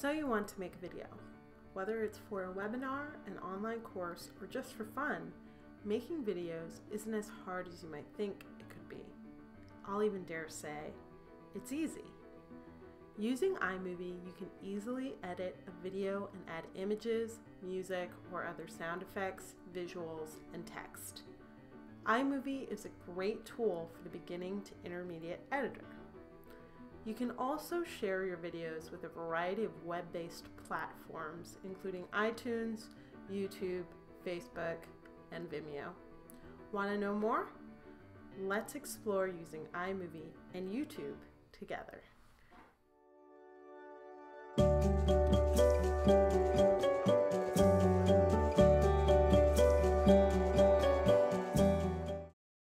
So you want to make a video. Whether it's for a webinar, an online course, or just for fun, making videos isn't as hard as you might think it could be. I'll even dare say, it's easy. Using iMovie, you can easily edit a video and add images, music, or other sound effects, visuals, and text. iMovie is a great tool for the beginning to intermediate editor. You can also share your videos with a variety of web-based platforms, including iTunes, YouTube, Facebook, and Vimeo. Want to know more? Let's explore using iMovie and YouTube together.